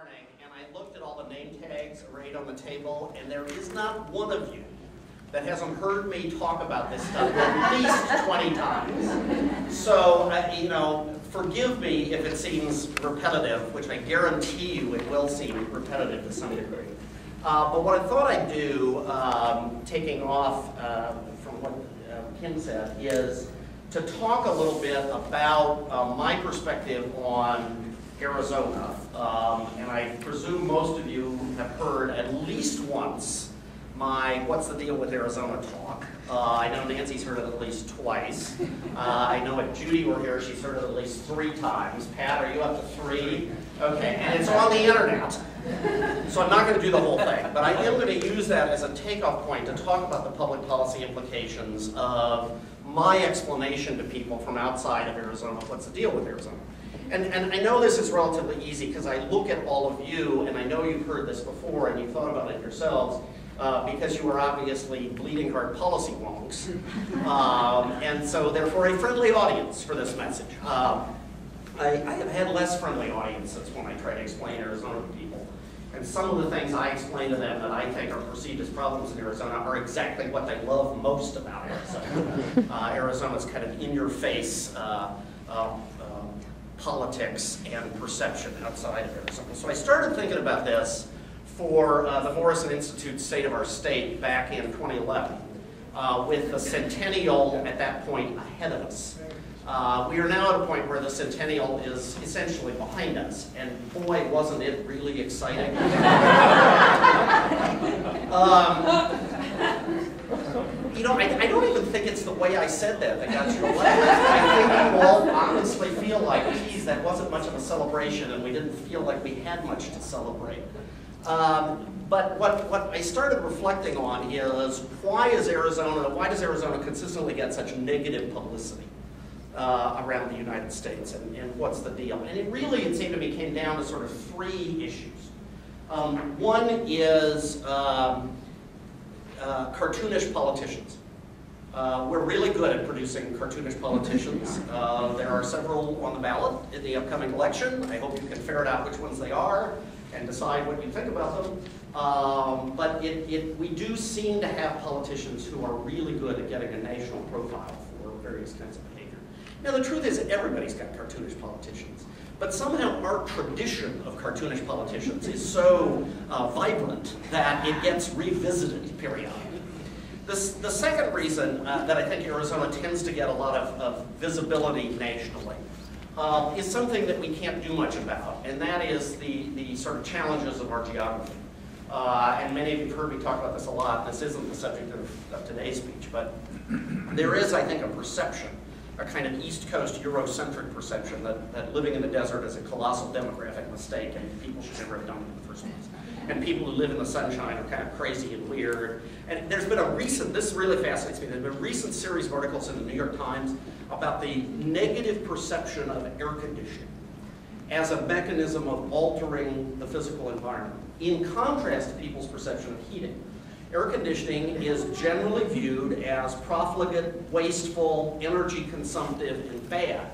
morning and I looked at all the name tags arrayed on the table, and there is not one of you that hasn't heard me talk about this stuff at least 20 times. So, uh, you know, forgive me if it seems repetitive, which I guarantee you it will seem repetitive to some degree. Uh, but what I thought I'd do, um, taking off uh, from what uh, Kim said, is to talk a little bit about uh, my perspective on Arizona. Um, and I presume most of you have heard at least once my What's the Deal with Arizona talk. Uh, I know Nancy's heard it at least twice. Uh, I know if Judy were here, she's heard it at least three times. Pat, are you up to three? Okay, and it's on the internet. So I'm not going to do the whole thing, but I am going to use that as a takeoff point to talk about the public policy implications of my explanation to people from outside of Arizona, what's the deal with Arizona. And, and I know this is relatively easy because I look at all of you, and I know you've heard this before and you've thought about it yourselves, uh, because you are obviously bleeding heart policy wonks. Um, and so therefore a friendly audience for this message. Um, I, I have had less friendly audiences when I try to explain Arizona to people. And some of the things I explain to them that I think are perceived as problems in Arizona are exactly what they love most about Arizona. Uh, Arizona's kind of in-your-face uh, um, um, politics and perception outside of Arizona. So I started thinking about this for uh, the Morrison Institute State of Our State back in 2011, uh, with the centennial at that point ahead of us. Uh, we are now at a point where the centennial is essentially behind us, and boy, wasn't it really exciting. um, you know, I, I, don't even think it's the way I said that that got you elected. I think you all honestly feel like, that wasn't much of a celebration, and we didn't feel like we had much to celebrate. Um, but what, what I started reflecting on is why is Arizona, why does Arizona consistently get such negative publicity uh, around the United States, and, and what's the deal? And it really, it seemed to me, came down to sort of three issues. Um, one is um, uh, cartoonish politicians. Uh, we're really good at producing cartoonish politicians. Uh, there are several on the ballot in the upcoming election. I hope you can ferret out which ones they are and decide what you think about them. Um, but it, it, we do seem to have politicians who are really good at getting a national profile for various kinds of behavior. Now the truth is that everybody's got cartoonish politicians. But somehow our tradition of cartoonish politicians is so uh, vibrant that it gets revisited periodically. This, the second reason uh, that I think Arizona tends to get a lot of, of visibility nationally um, is something that we can't do much about, and that is the, the sort of challenges of our geography. Uh, and many of you have heard me talk about this a lot. This isn't the subject of, of today's speech, but there is, I think, a perception, a kind of East Coast Eurocentric perception that, that living in the desert is a colossal demographic mistake and people should never have done it in the first place. And people who live in the sunshine are kind of crazy and weird. And there's been a recent, this really fascinates me, there's been a recent series of articles in the New York Times about the negative perception of air conditioning as a mechanism of altering the physical environment, in contrast to people's perception of heating. Air conditioning is generally viewed as profligate, wasteful, energy consumptive, and bad.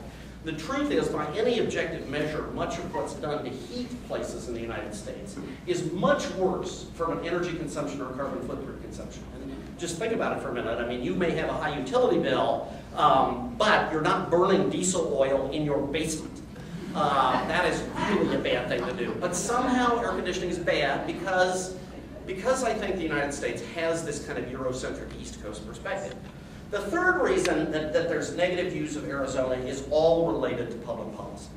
The truth is, by any objective measure, much of what's done to heat places in the United States is much worse from an energy consumption or carbon footprint consumption. And just think about it for a minute. I mean, you may have a high utility bill, um, but you're not burning diesel oil in your basement. Uh, that is really a bad thing to do. But somehow air conditioning is bad because, because I think the United States has this kind of Eurocentric East Coast perspective. The third reason that, that there's negative views of Arizona is all related to public policy.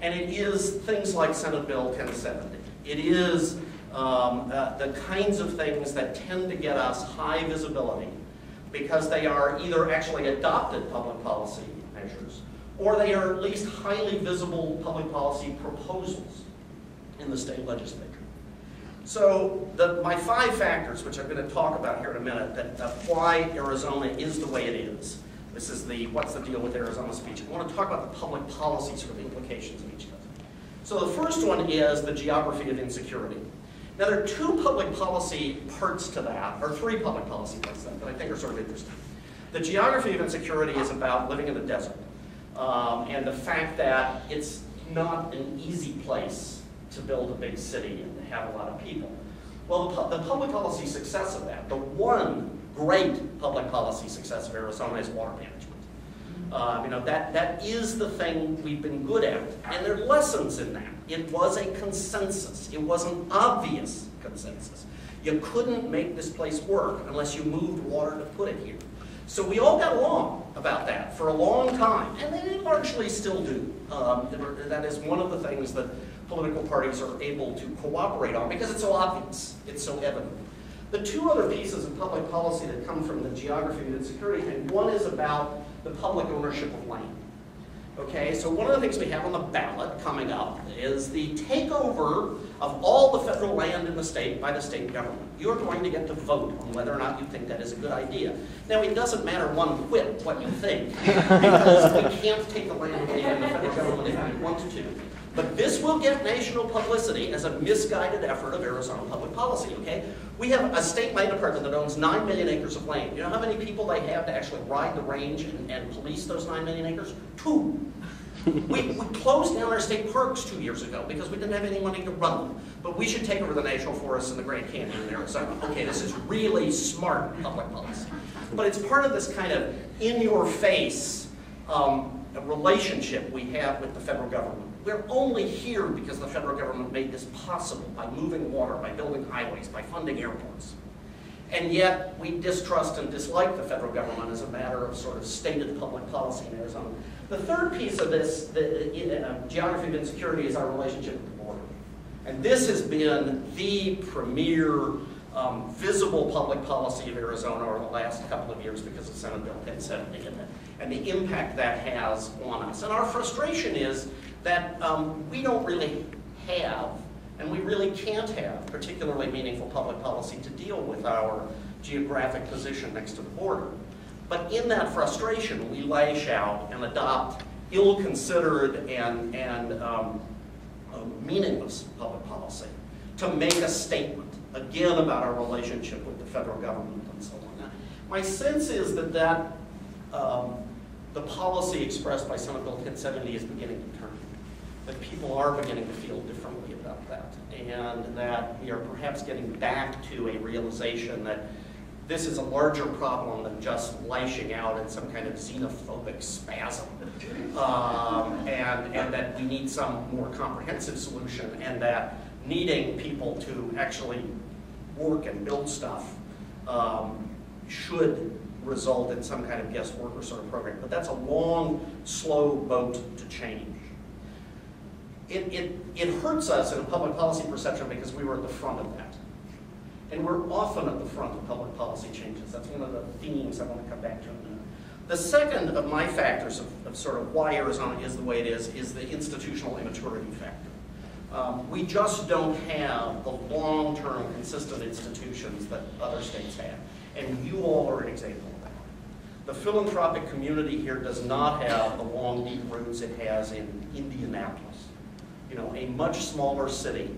And it is things like Senate Bill 1070. It is um, uh, the kinds of things that tend to get us high visibility because they are either actually adopted public policy measures or they are at least highly visible public policy proposals in the state legislature. So the, my five factors, which I'm going to talk about here in a minute, that, that why Arizona is the way it is. This is the what's the deal with Arizona speech. I want to talk about the public policy sort of implications of each of them. So the first one is the geography of insecurity. Now there are two public policy parts to that, or three public policy parts to that, that I think are sort of interesting. The geography of insecurity is about living in the desert, um, and the fact that it's not an easy place to build a big city and have a lot of people. Well, the, pu the public policy success of that, the one great public policy success of Arizona is water management. Uh, you know, that, that is the thing we've been good at. And there are lessons in that. It was a consensus. It was an obvious consensus. You couldn't make this place work unless you moved water to put it here. So we all got along about that for a long time, and they largely still do. Um, that is one of the things that political parties are able to cooperate on because it's so obvious, it's so evident. The two other pieces of public policy that come from the geography and security thing, one is about the public ownership of land. Okay, so one of the things we have on the ballot coming up is the takeover of all the federal land in the state by the state government. You're going to get to vote on whether or not you think that is a good idea. Now, it doesn't matter one whit what you think, because we can't take the land away from the federal government if we want to. But this will get national publicity as a misguided effort of Arizona public policy, okay? We have a state land department that owns 9 million acres of land. You know how many people they have to actually ride the range and, and police those 9 million acres? Two. we, we closed down our state parks two years ago because we didn't have any money to run them. But we should take over the national forests and the Grand Canyon in Arizona. Okay, this is really smart public policy. But it's part of this kind of in-your-face um, relationship we have with the federal government. We're only here because the federal government made this possible by moving water, by building highways, by funding airports. And yet we distrust and dislike the federal government as a matter of sort of stated public policy in Arizona. The third piece of this, the uh, geography of insecurity, is our relationship with the border. And this has been the premier um, visible public policy of Arizona over the last couple of years because of Senate Bill 1070 and the, and the impact that has on us. And our frustration is that um, we don't really have, and we really can't have, particularly meaningful public policy to deal with our geographic position next to the border. But in that frustration, we lash out and adopt ill-considered and, and um, meaningless public policy to make a statement, again, about our relationship with the federal government and so on. Now, my sense is that, that um, the policy expressed by Senate Bill 1070 is beginning to that people are beginning to feel differently about that, and that we are perhaps getting back to a realization that this is a larger problem than just lashing out in some kind of xenophobic spasm, um, and, and that we need some more comprehensive solution, and that needing people to actually work and build stuff um, should result in some kind of guest worker sort of program. But that's a long, slow boat to change it, it, it hurts us in a public policy perception because we were at the front of that. And we're often at the front of public policy changes. That's one of the themes I want to come back to in a minute. The second of my factors of, of sort of why Arizona is the way it is, is the institutional immaturity factor. Um, we just don't have the long-term consistent institutions that other states have. And you all are an example of that. The philanthropic community here does not have the long, deep roots it has in Indianapolis you know, a much smaller city,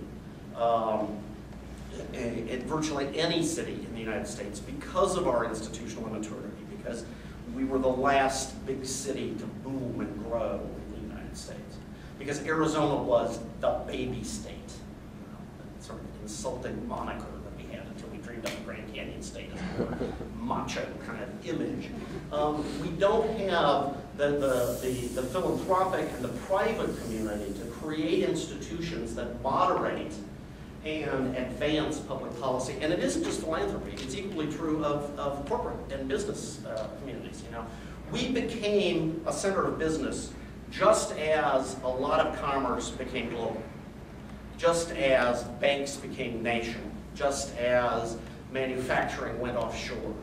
um, in virtually any city in the United States because of our institutional immaturity, because we were the last big city to boom and grow in the United States. Because Arizona was the baby state, you know, sort of insulting moniker Grand Canyon State a macho kind of image. Um, we don't have the, the, the, the philanthropic and the private community to create institutions that moderate and advance public policy. And it isn't just philanthropy, it's equally true of, of corporate and business uh, communities. You know, We became a center of business just as a lot of commerce became global, just as banks became nation, just as manufacturing went offshore.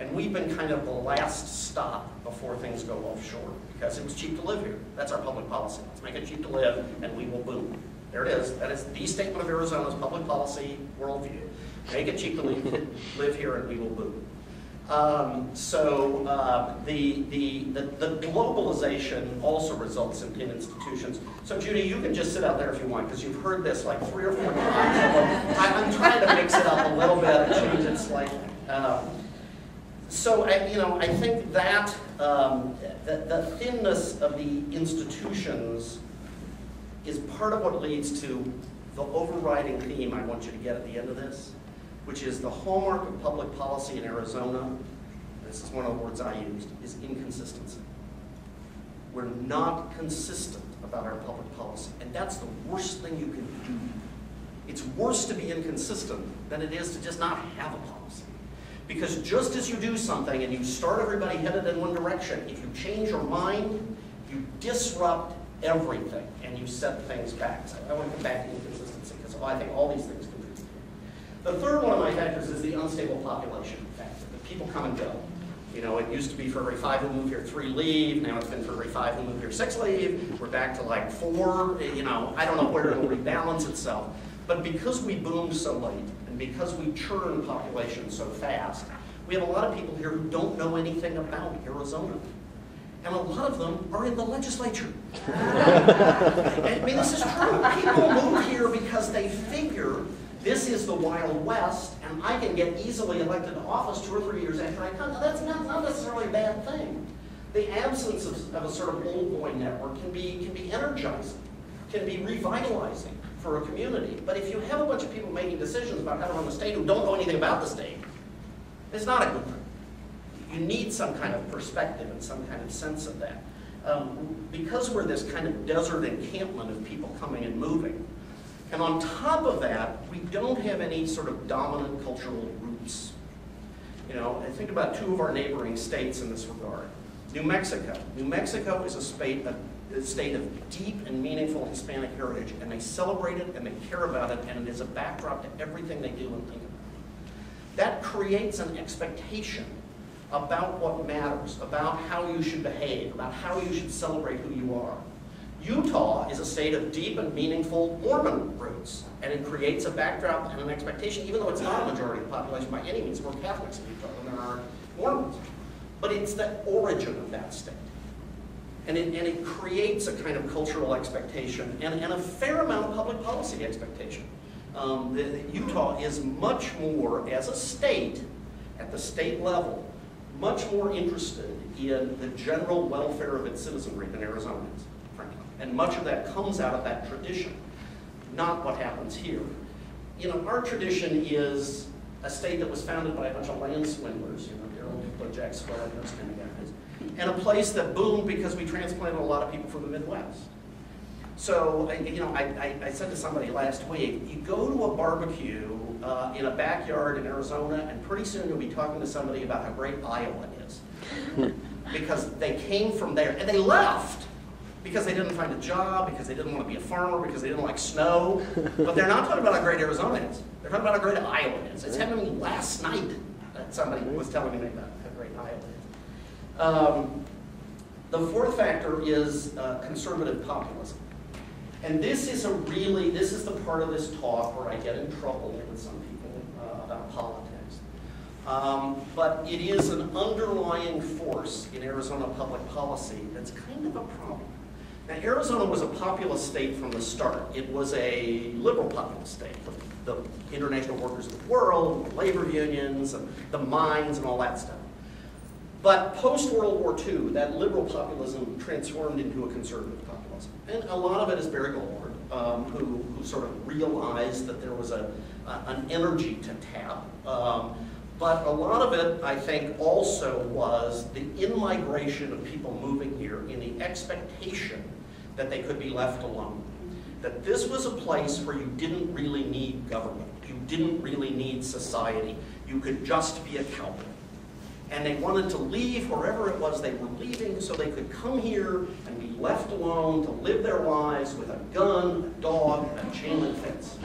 And we've been kind of the last stop before things go offshore because it was cheap to live here. That's our public policy. Let's make it cheap to live and we will boom. There it is. That is the statement of Arizona's public policy worldview. Make it cheap to live, live here and we will boom. Um, so uh, the, the, the, the, globalization also results in, in, institutions. So Judy, you can just sit out there if you want, because you've heard this like three or four times. I, am trying to mix it up a little bit change it slightly. Um, so I, you know, I think that um, the, the thinness of the institutions is part of what leads to the overriding theme I want you to get at the end of this, which is the hallmark of public policy in Arizona, this is one of the words I used, is inconsistency. We're not consistent about our public policy, and that's the worst thing you can do. It's worse to be inconsistent than it is to just not have a policy. Because just as you do something and you start everybody headed in one direction, if you change your mind, you disrupt everything and you set things back. So I want to come back to inconsistency because I think all these things. The third one of my factors is the unstable population factor. The people come and go. You know, it used to be for every five who move here, three leave. Now it's been for every five who move here, six leave. We're back to like four. You know, I don't know where it'll rebalance itself. But because we boom so late, and because we churn population so fast, we have a lot of people here who don't know anything about Arizona. And a lot of them are in the legislature. I mean, this is true. People move here because they figure this is the Wild West, and I can get easily elected to office two or three years after I come. Now, that's not, not necessarily a bad thing. The absence of, of a sort of old boy network can be, can be energizing, can be revitalizing for a community. But if you have a bunch of people making decisions about how to run the state who don't know anything about the state, it's not a good thing. You need some kind of perspective and some kind of sense of that. Um, because we're this kind of desert encampment of people coming and moving, and on top of that, we don't have any sort of dominant cultural roots. You know, I think about two of our neighboring states in this regard. New Mexico. New Mexico is a state, a state of deep and meaningful Hispanic heritage, and they celebrate it and they care about it, and it is a backdrop to everything they do and think about. That creates an expectation about what matters, about how you should behave, about how you should celebrate who you are. Utah is a state of deep and meaningful Mormon roots, and it creates a backdrop and an expectation, even though it's not a majority of the population by any means. We're Catholics in Utah, and there are Mormons. But it's the origin of that state. And it, and it creates a kind of cultural expectation and, and a fair amount of public policy expectation. Um, the, the Utah is much more, as a state, at the state level, much more interested in the general welfare of its citizenry than Arizona is. And much of that comes out of that tradition, not what happens here. You know, our tradition is a state that was founded by a bunch of land swindlers, you know, Darrell Duppa, Jack Swett, those kind of guys, and a place that boomed because we transplanted a lot of people from the Midwest. So, you know, I, I, I, said to somebody last week, you go to a barbecue uh, in a backyard in Arizona, and pretty soon you'll be talking to somebody about how great Iowa is. because they came from there, and they left because they didn't find a job, because they didn't want to be a farmer, because they didn't like snow. But they're not talking about how great Arizona is. They're talking about how great Iowa is. It's happening last night that somebody was telling me about how great Iowa is. Um, the fourth factor is uh, conservative populism. And this is a really, this is the part of this talk where I get in trouble with some people uh, about politics. Um, but it is an underlying force in Arizona public policy that's kind of a problem. Now, Arizona was a populist state from the start. It was a liberal populist state. The, the international workers of the world, the labor unions, and the mines, and all that stuff. But post-World War II, that liberal populism transformed into a conservative populism. And a lot of it is Barry Goldwater, um, who, who sort of realized that there was a, an energy to tap. Um, but a lot of it, I think, also was the in-migration of people moving here in the expectation that they could be left alone. That this was a place where you didn't really need government. You didn't really need society. You could just be a cowboy and they wanted to leave wherever it was they were leaving so they could come here and be left alone to live their lives with a gun, a dog, and a chain link fence.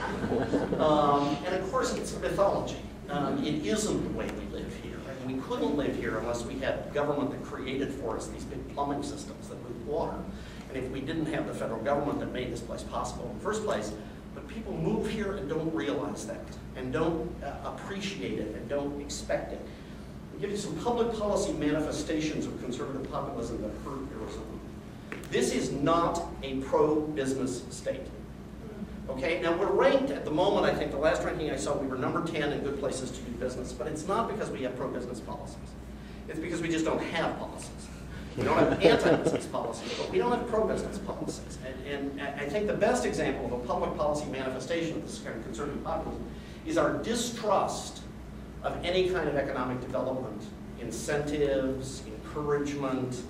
Um, and of course, it's mythology. Um, it isn't the way we live here. Mean, we couldn't live here unless we had government that created for us these big plumbing systems that move water. And if we didn't have the federal government that made this place possible in the first place, but people move here and don't realize that, and don't uh, appreciate it, and don't expect it I'll give you some public policy manifestations of conservative populism that hurt Arizona. This is not a pro-business state. Okay, now we're ranked at the moment, I think the last ranking I saw, we were number 10 in good places to do business, but it's not because we have pro-business policies. It's because we just don't have policies. We don't have anti-business policies, but we don't have pro-business policies. And, and I I think the best example of a public policy manifestation of this kind of conservative populism is our distrust of any kind of economic development, incentives, encouragement,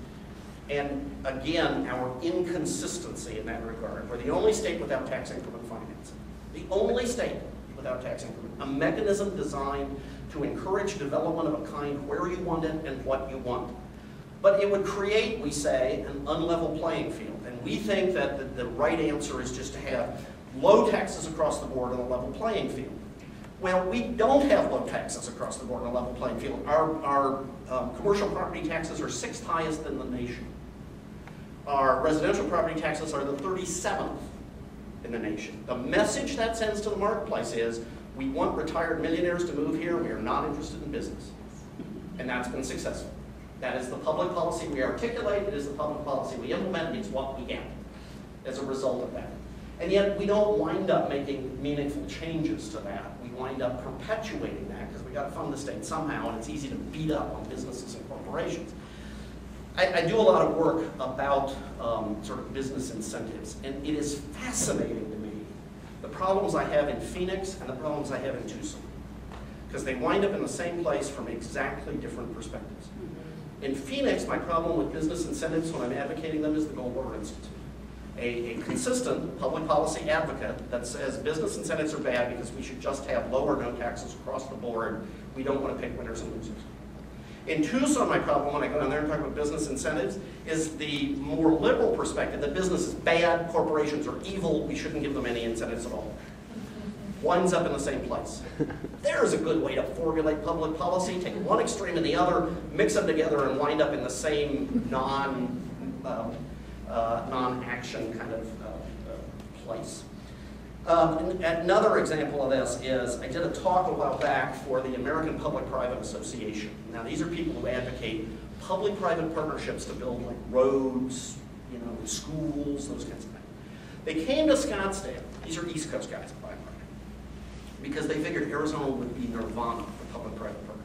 and again, our inconsistency in that regard. We're the only state without tax increment financing. The only state without tax increment. A mechanism designed to encourage development of a kind where you want it and what you want. But it would create, we say, an unlevel playing field. And we think that the, the right answer is just to have low taxes across the board and a level playing field. Well, we don't have low taxes across the board on a level playing field. Our, our um, commercial property taxes are sixth highest in the nation. Our residential property taxes are the 37th in the nation. The message that sends to the marketplace is, we want retired millionaires to move here, we are not interested in business. And that's been successful. That is the public policy we articulate, it is the public policy we implement, it's what we get as a result of that. And yet, we don't wind up making meaningful changes to that. Wind up perpetuating that because we got to fund the state somehow, and it's easy to beat up on businesses and corporations. I, I do a lot of work about um, sort of business incentives, and it is fascinating to me the problems I have in Phoenix and the problems I have in Tucson, because they wind up in the same place from exactly different perspectives. In Phoenix, my problem with business incentives when I'm advocating them is the Goldwater Institute. A, a, consistent public policy advocate that says business incentives are bad because we should just have low or no taxes across the board. We don't want to pick winners and losers. In Tucson, my problem when I go down there and talk about business incentives is the more liberal perspective that business is bad, corporations are evil, we shouldn't give them any incentives at all. Winds up in the same place. There's a good way to formulate public policy. Take one extreme and the other, mix them together, and wind up in the same non, uh, non-action kind of uh, uh place. Um, another example of this is I did a talk a while back for the American Public-Private Association. Now these are people who advocate public-private partnerships to build like roads, you know, schools, those kinds of things. They came to Scottsdale. These are East Coast guys, by the way, because they figured Arizona would be nirvana for public-private partnerships.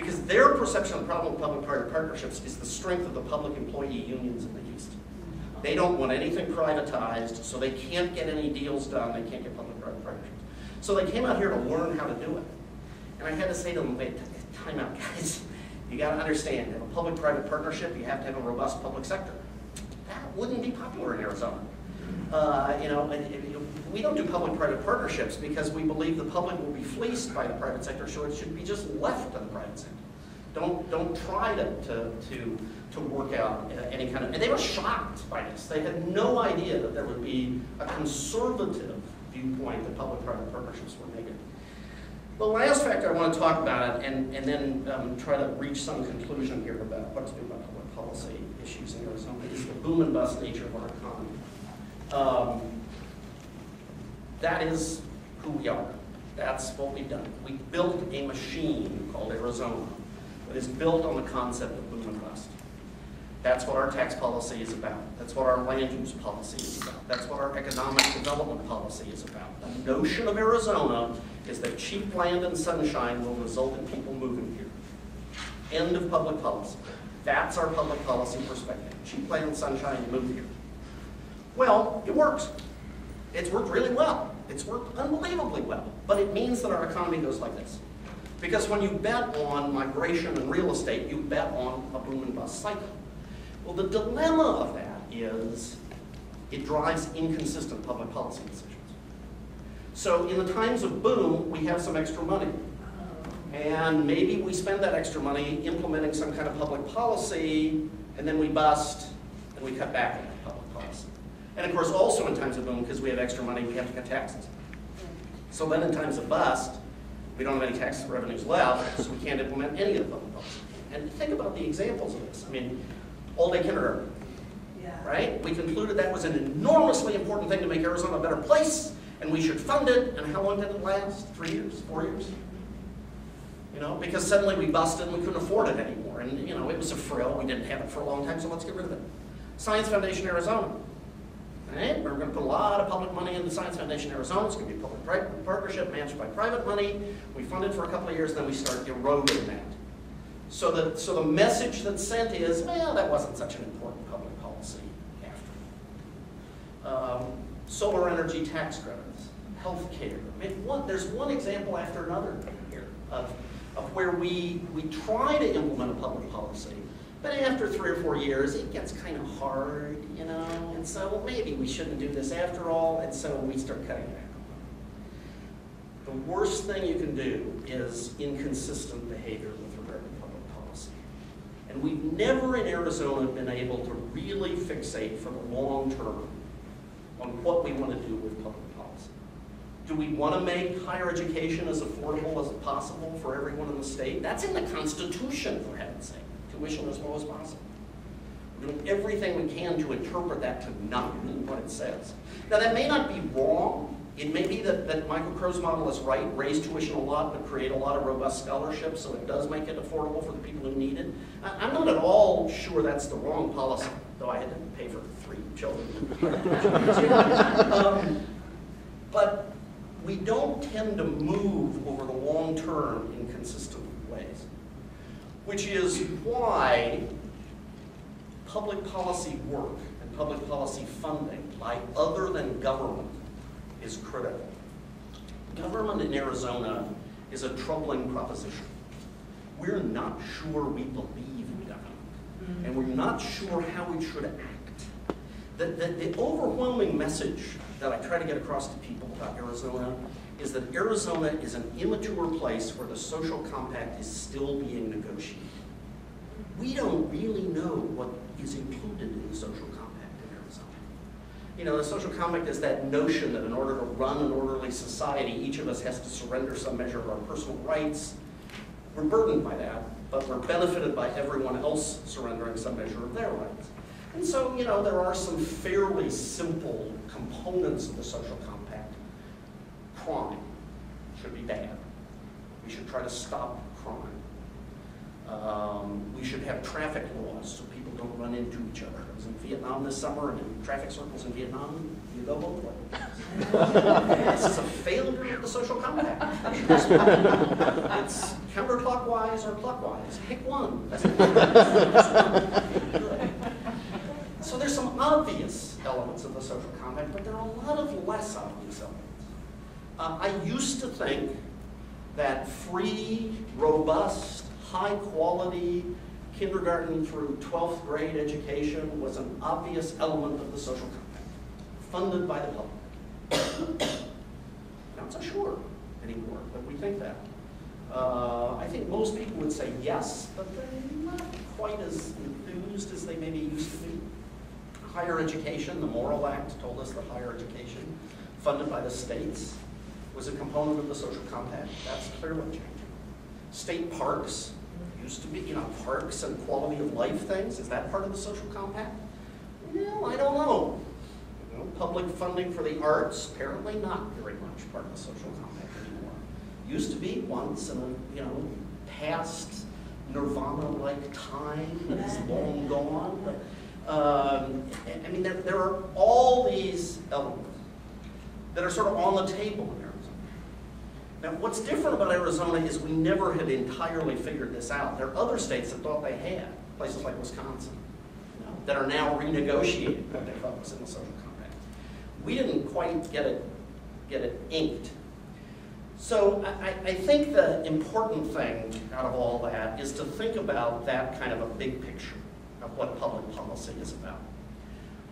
Because their perception of the problem of public-private partnerships is the strength of the public employee unions in the East. They don't want anything privatized, so they can't get any deals done. They can't get public-private partnerships. So they came out here to learn how to do it. And I had to say to them, wait, time out, guys. You got to understand, in a public-private partnership, you have to have a robust public sector. That wouldn't be popular in Arizona. Uh, you know, we don't do public-private partnerships because we believe the public will be fleeced by the private sector, so it should be just left to the private sector. Don't, don't try to, to, to to work out any kind of, and they were shocked by this. They had no idea that there would be a conservative viewpoint that public-private partnerships were negative. The last factor I want to talk about, and, and then um, try to reach some conclusion here about what to do about public policy issues in Arizona, is the boom and bust nature of our economy. Um, that is who we are. That's what we've done. We built a machine called Arizona that is built on the concept of boom and bust. That's what our tax policy is about. That's what our land use policy is about. That's what our economic development policy is about. The notion of Arizona is that cheap land and sunshine will result in people moving here. End of public policy. That's our public policy perspective. Cheap land and sunshine, move here. Well, it works. It's worked really well. It's worked unbelievably well. But it means that our economy goes like this. Because when you bet on migration and real estate, you bet on a boom and bust cycle. Well, the dilemma of that is it drives inconsistent public policy decisions. So in the times of boom, we have some extra money. And maybe we spend that extra money implementing some kind of public policy, and then we bust, and we cut back on that public policy. And of course, also in times of boom, because we have extra money, we have to cut taxes. So then in times of bust, we don't have any tax revenues left, so we can't implement any of the public policy. And think about the examples of this. I mean, all-day kindergarten. Yeah. Right? We concluded that was an enormously important thing to make Arizona a better place, and we should fund it. And how long did it last? Three years? Four years? You know, because suddenly we busted and we couldn't afford it anymore. And, you know, it was a frill. We didn't have it for a long time, so let's get rid of it. Science Foundation Arizona. We're going to put a lot of public money in the Science Foundation Arizona. It's going to be a public partnership managed by private money. We fund it for a couple of years, then we start eroding that. So the, so the message that's sent is, well, that wasn't such an important public policy after. Um, solar energy tax credits, health care. I mean, there's one example after another here of, of where we, we try to implement a public policy, but after three or four years, it gets kind of hard, you know, and so maybe we shouldn't do this after all, and so we start cutting back. The worst thing you can do is inconsistent behavior with regard to public policy. And we've never in Arizona been able to really fixate for the long term on what we want to do with public policy. Do we want to make higher education as affordable as possible for everyone in the state? That's in the Constitution, for heaven's sake tuition as low as possible. We're doing everything we can to interpret that to not mean what it says. Now that may not be wrong. It may be that, that Michael Crow's model is right, raise tuition a lot, but create a lot of robust scholarships, so it does make it affordable for the people who need it. I, am not at all sure that's the wrong policy, though I had to pay for three children. um, but we don't tend to move over the long term in consistent ways which is why public policy work and public policy funding by other than government is critical. Government in Arizona is a troubling proposition. We're not sure we believe in government, mm-hmm. and we're not sure how we should act. The, the, the overwhelming message that I try to get across to people about Arizona is that Arizona is an immature place where the social compact is still being negotiated. We don't really know what is included in the social compact in Arizona. You know, the social compact is that notion that in order to run an orderly society, each of us has to surrender some measure of our personal rights. We're burdened by that, but we're benefited by everyone else surrendering some measure of their rights. And so, you know, there are some fairly simple components of the social compact crime should be bad. We should try to stop crime. Um, we should have traffic laws so people don't run into each other. I was in Vietnam this summer, and in traffic circles in Vietnam, you go both ways. this is a failure of the social compact. it's counterclockwise or clockwise. Pick one. so there's some obvious elements of the social compact, but there are a lot of less obvious. Uh, I used to think that free, robust, high quality kindergarten through 12th grade education was an obvious element of the social compact, funded by the public. Not so sure anymore, but we think that. Uh, I think most people would say yes, but they're not quite as enthused as they maybe used to be. Higher education, the Morrill Act told us that higher education, funded by the states, was a component of the social compact. That's clearly changing. State parks used to be, you know, parks and quality of life things. Is that part of the social compact? Well, I don't know. You know, public funding for the arts, apparently not very much part of the social compact anymore. Used to be once in a, you know, past nirvana-like time that is long gone. But, um, I mean, there, there are all these elements that are sort of on the table in Arizona. Now, what's different about Arizona is we never had entirely figured this out. There are other states that thought they had, places like Wisconsin, that are now renegotiating what they thought was in the social compact. We didn't quite get it, get it inked. So I, I think the important thing out of all that is to think about that kind of a big picture of what public policy is about.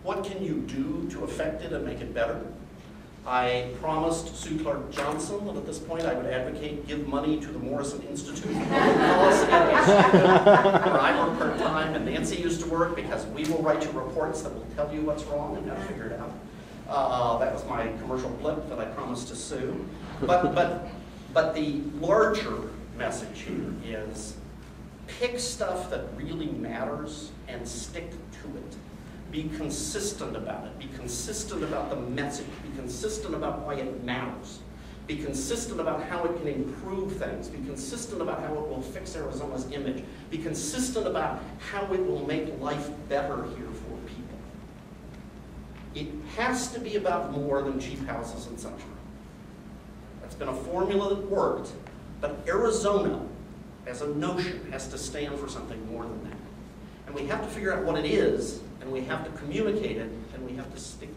What can you do to affect it and make it better? I promised Sue Clark Johnson that at this point I would advocate give money to the Morrison Institute for Public Policy, where I work part-time and Nancy used to work, because we will write you reports that will tell you what's wrong and how to figure it out. Uh, that was my commercial blip that I promised to Sue. But, but, but the larger message here is pick stuff that really matters and stick to it. Be consistent about it. Be consistent about the message. Be consistent about why it matters. Be consistent about how it can improve things. Be consistent about how it will fix Arizona's image. Be consistent about how it will make life better here for people. It has to be about more than cheap houses and sunshine. That's been a formula that worked, but Arizona as a notion, has to stand for something more than that. And we have to figure out what it is, and we have to communicate it, and we have to stick